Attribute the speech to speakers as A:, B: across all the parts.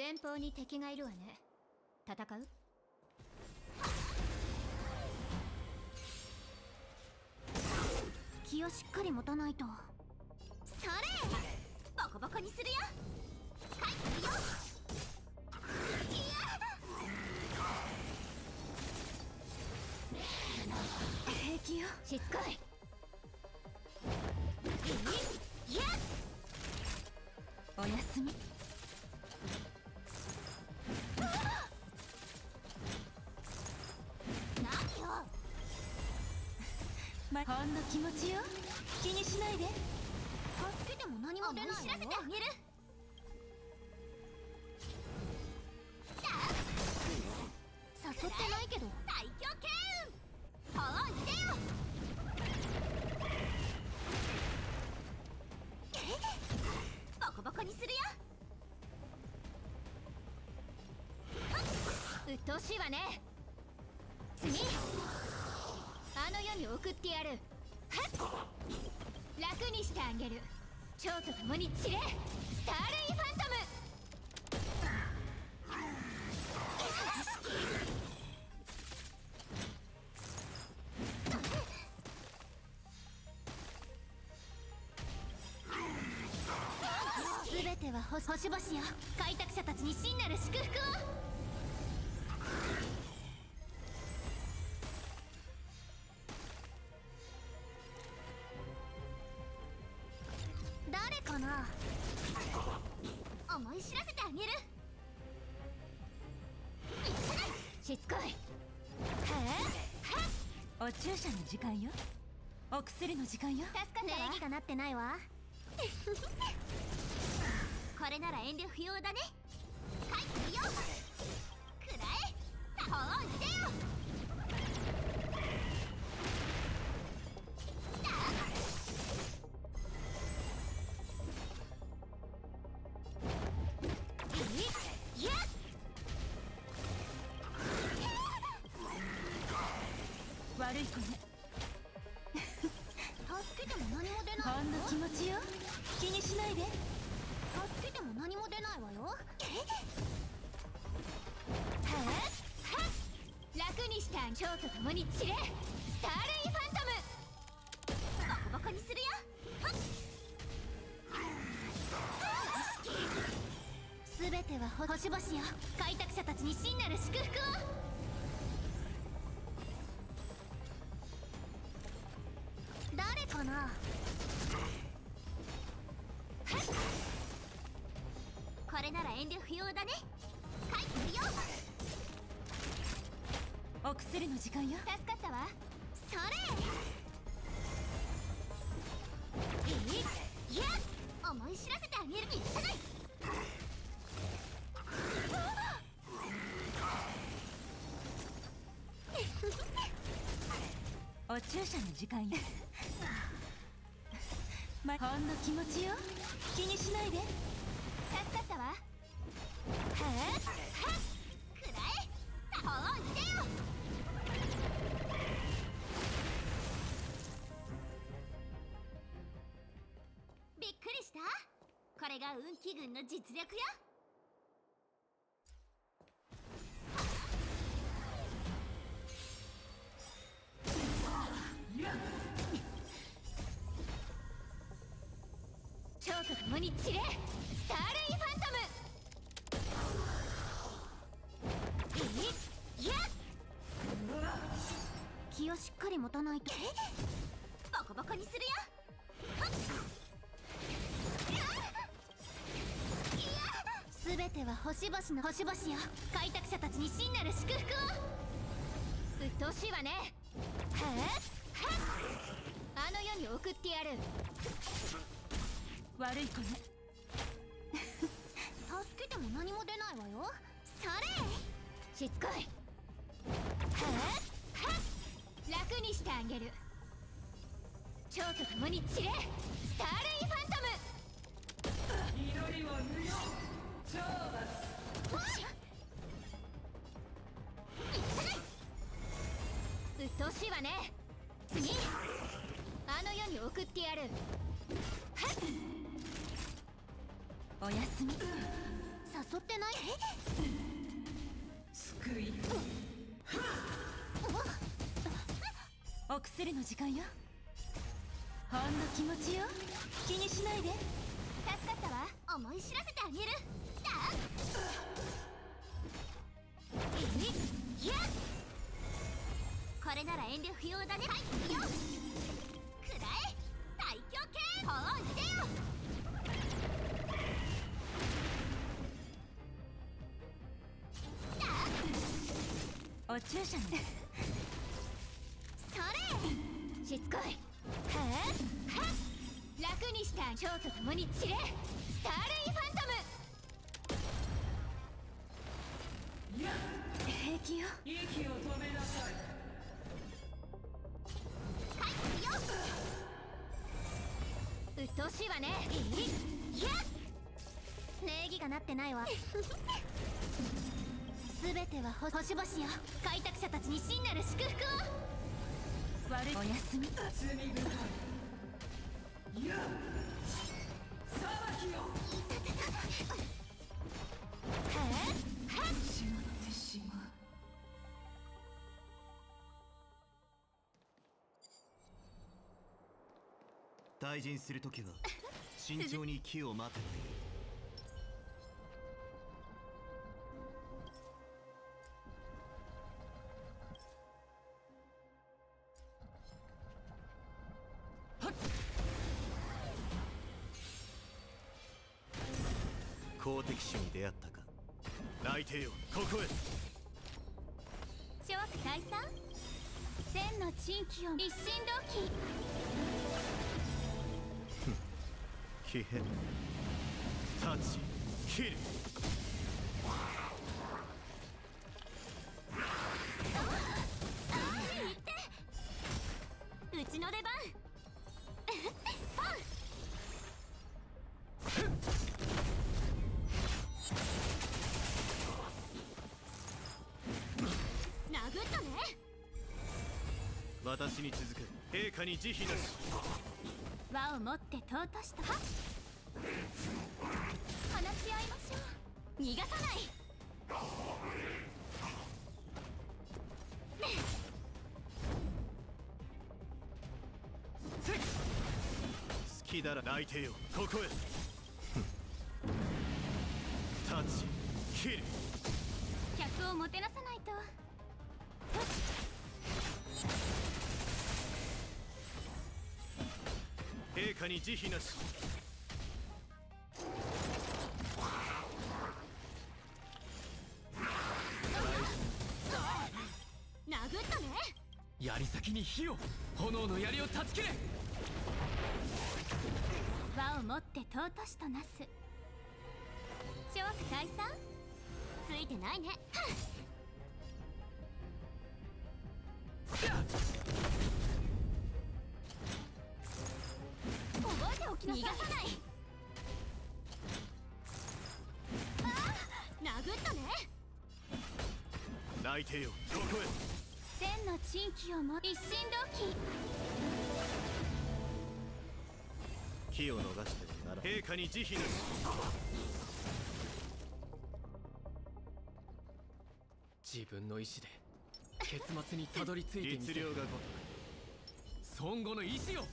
A: 前方に敵がいるわね。戦う？
B: 気をしっかり持たないと。それ！ボコボコにするよ。帰ってるよいや。平気よ。
A: しつこい
B: いの気持ちよ。気にしないで。助けても何も出ないよ知らせてあげる誘ってないけど。大狂剣。ほいでよ。ボコボコにするよ。
A: 鬱陶しいわね。次。あの世に送ってやる楽にしてあげる。蝶と共に散れ。スターレインファントム。
B: 全ては星星々よ。開拓者たちに真なる祝福をげる。
A: しつこい。
C: お注射の時間よ。お薬の時間よ。
B: 助かったわ。礼儀がなってないわ。これなら遠慮不要だね
C: 気持ちよ。気にしないで。
B: 助けても何も出ないわよ。
A: はあは楽にしてあげ蝶と共に散れ。スターレイファントム。
B: ボコボコにするよ。すべては星々よ。開拓者たちに真なる祝福を。誰かな？これなら遠慮不要だね。帰ってるよ。
C: お薬の時間よ。
B: 助かったわ。それ。いや。思い知らせてあげる許さない。
C: お注射の時間よ。ま、ほんの気持ちよ。気にしないで
B: びっくりした？これが運気軍の実力よ。
A: 蝶と共に散れ！スターレインファントム！
B: いや！気をしっかり持たないと。ボコボコにするよては星々の星々よ。開拓者たちに真なる祝福を。
A: 鬱陶しいわね。あの世に送ってやる。
C: 悪い子ね。
B: 助けても何も出ないわよ。それ！
A: しつこい。楽にしてあげる。蝶と共に散れ。スターレインファントム。
D: 祈りを無用懲罰
A: 鬱陶しいわね。次。あの世に送ってやる。
C: おやすみ。
B: 誘ってない？
D: 救い。
C: お薬の時間よほんの気持ちよ気にしないで
B: 助かっ。たわ思い知らせてあげるこれなら遠慮不要だねはいよくらえ最強系ほういでよ
C: お注射ね
B: それ。
A: しつこい。はあ？はっ楽にした。蝶と共に散れ。スターレ
C: 平気よ。
D: 息を止めなさい
B: はいよ
A: 鬱陶しいわね。
B: いや。礼儀がなってないわ。すべてはほ星々よ。開拓者たちに真なる祝福を。
C: 悪いおやすみ
D: 罪深いいや。裁きよ
A: はあはっ
E: 退陣するときは慎重に木を待てばいい。公敵種に出会ったか。内定よここへ。
B: 諸悪退散千の珍奇を一心同期。
E: 奇変タッチキル
B: うちの出番。殴ったね。
E: 私に続く陛下に慈悲なし。
B: 輪を持って尊しとは話し合いましょう。逃がさない。
E: 好きなら内定よここへ。タッチキル
B: 客をもてなさないと
E: 陛下に慈悲なし。
B: 殴ったね。
F: 槍先に火を。炎の槍を断ち切れ。
B: 輪を持って尊しとなす。諸悪退散？ついてないね。はっきなさい逃がさない。あー殴ったね。
E: 内定よここへ？
B: 千の珍奇をも一心同期。
E: 木を逃してはなら。陛下に慈悲なし。
F: 自分の意志で結末にたどり着いてみせ
E: 律令がごと
F: 孫悟の意志を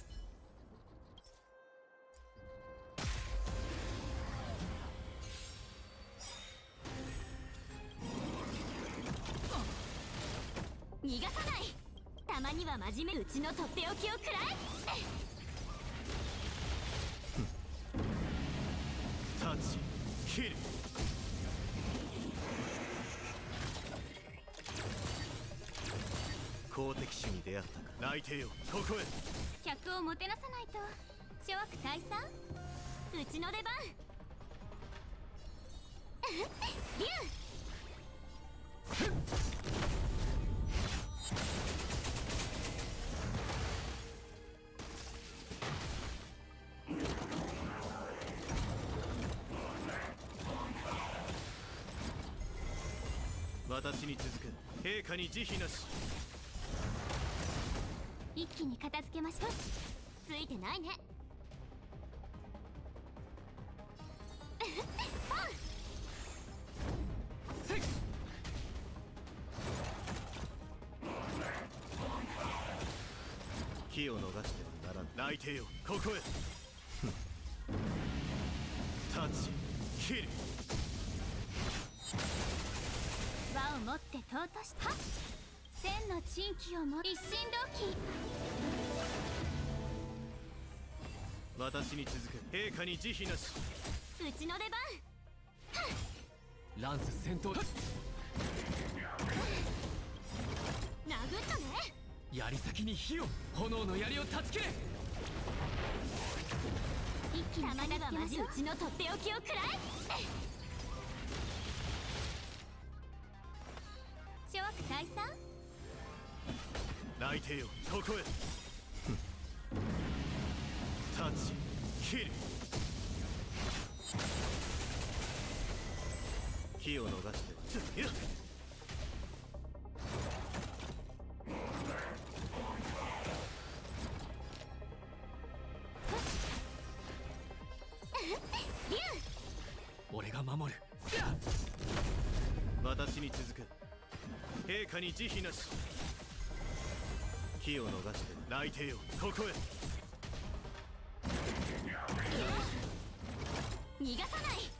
B: 逃がさない。たまには真面目うちのとっておきをくらえ。
E: くタッチキル公敵種に出会ったか。内定よここへ。
B: 客をもてなさないと。諸悪退散。うちの出番。竜
E: 私に続く。陛下に慈悲なし。
B: 一気に片付けましょう。ついてないね。
E: 逃してはならない内定よここへ。タッチキル
B: 輪を持って尊しはっ千の珍奇をも一心同期。
E: 私に続く陛下に慈悲なし。
B: うちの出番。
F: ランス戦闘槍先に火を炎の槍を断ち切れ。
B: 一気に玉がまじうちのとっておきを食らえ。諸悪退散？
E: 内定よここへ。タッチキル機を逃して下に慈悲なし。火を逃して内定よここへ。
B: 逃がさない。